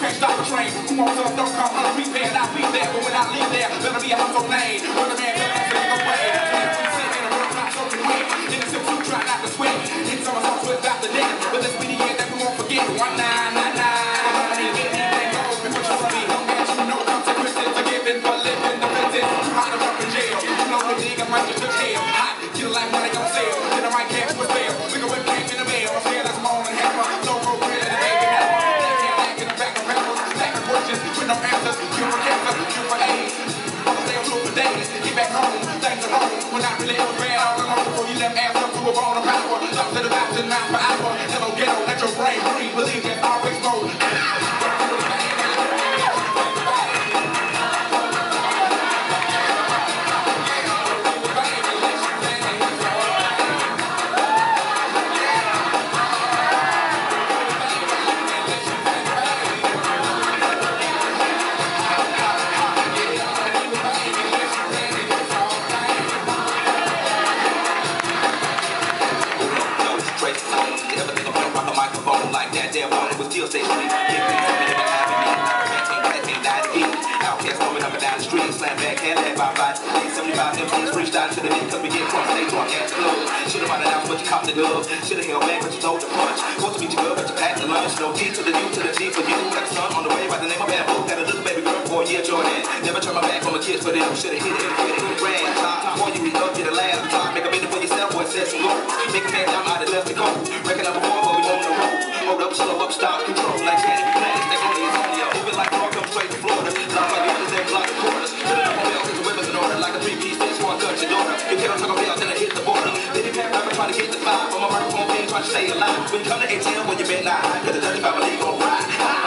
can't stop the train. Tomorrow's up, don't come, I'll be there, I'll be there. But when I leave there, better be a hustle name. When the man comes, take away. Sit in a room, not so to wait. In the simple, try not to sweat. Hit someone's house without the net. But this back home. Thanks to home. When I really ever ran all alone before you left, ass up to a bone. I'm proud of to the mountain, mouth The everything I'm rock a microphone like that. Damn, it was still things that that up and down the street, slam back, hand that by by. 75 MPs freestyle to the beat, cause we get crunk, stay drunk the. Should've found out what you caught the dub. Should've held back, but you told the punch. Supposed to meet your but you packed the lunch. No T to the U to the G for you. Got a son on the way by the name of Bamboo. Had a little baby girl for a year, Jordan. Never turn my back on my kids for them. Should've hit it, hit it, hit it, grand. Daughter. You can't talk bells, then I hit the border. Then you pack rapper trying to get the five. On my microphone, being trying to stay alive. When you come to ATM, when you been live. Cause the 35 league gon' ride.